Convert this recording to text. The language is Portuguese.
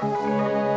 Música